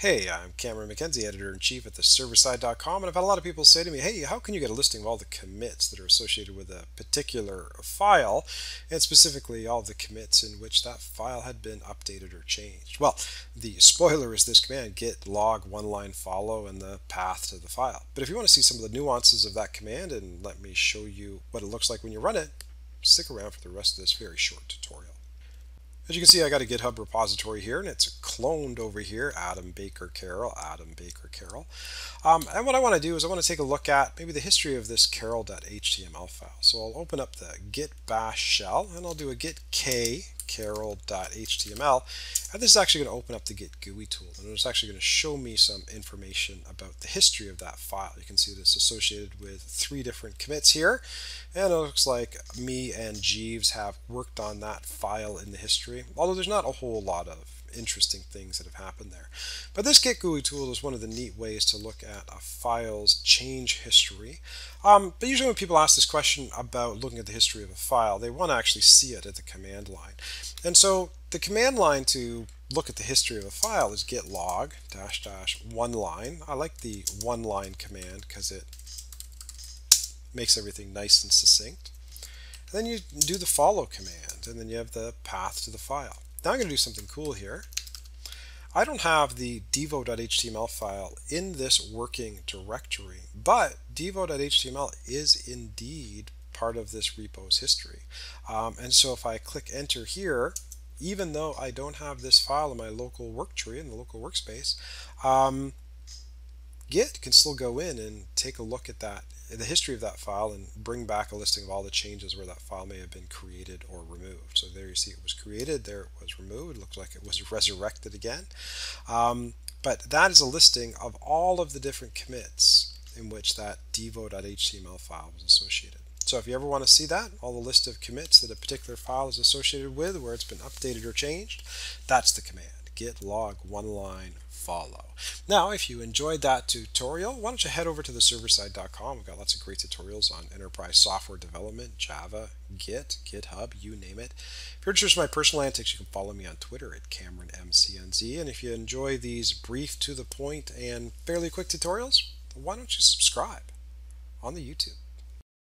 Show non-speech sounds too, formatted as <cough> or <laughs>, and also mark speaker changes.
Speaker 1: Hey, I'm Cameron McKenzie, editor-in-chief at theserverside.com, and I've had a lot of people say to me, hey, how can you get a listing of all the commits that are associated with a particular file, and specifically all the commits in which that file had been updated or changed? Well, the spoiler is this command, git log one line follow and the path to the file. But if you want to see some of the nuances of that command and let me show you what it looks like when you run it, stick around for the rest of this very short tutorial. As you can see, I got a GitHub repository here, and it's cloned over here, Adam Baker Carroll, Adam Baker Carroll. Um, and what I want to do is I want to take a look at maybe the history of this carroll.html file. So I'll open up the git bash shell, and I'll do a git k carroll.html and this is actually going to open up the git GUI tool and it's actually going to show me some information about the history of that file. You can see that it's associated with three different commits here and it looks like me and Jeeves have worked on that file in the history although there's not a whole lot of interesting things that have happened there. But this Git GUI tool is one of the neat ways to look at a file's change history. Um, but usually when people ask this question about looking at the history of a file, they want to actually see it at the command line. And so the command line to look at the history of a file is git log dash dash one line. I like the one line command because it makes everything nice and succinct. And then you do the follow command and then you have the path to the file. Now I'm going to do something cool here. I don't have the devo.html file in this working directory, but devo.html is indeed part of this repo's history. Um, and so if I click enter here, even though I don't have this file in my local work tree, in the local workspace, um, Git can still go in and take a look at that, the history of that file and bring back a listing of all the changes where that file may have been created or removed. So there you see it was created, there it was removed, it looks like it was <laughs> resurrected again. Um, but that is a listing of all of the different commits in which that devo.html file was associated. So if you ever want to see that, all the list of commits that a particular file is associated with, where it's been updated or changed, that's the command, git log one line follow. Now, if you enjoyed that tutorial, why don't you head over to theserverside.com. We've got lots of great tutorials on enterprise software development, Java, Git, GitHub, you name it. If you're interested in my personal antics, you can follow me on Twitter at CameronMCNZ. And if you enjoy these brief, to the point, and fairly quick tutorials, why don't you subscribe on the YouTube?